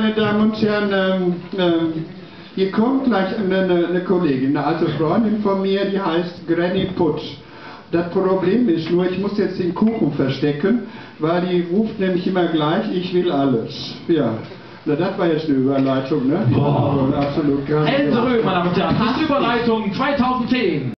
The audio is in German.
Meine Damen und Herren, ähm, ähm, hier kommt gleich eine, eine, Kollegin, eine alte Freundin von mir, die heißt Granny Putsch. Das Problem ist nur, ich muss jetzt den Kuchen verstecken, weil die ruft nämlich immer gleich, ich will alles. Ja. Na, das war jetzt eine Überleitung, ne? Boah. Absolut gar Else Röhm, meine Damen und Herren, Überleitung 2010.